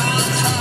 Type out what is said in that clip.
downtown.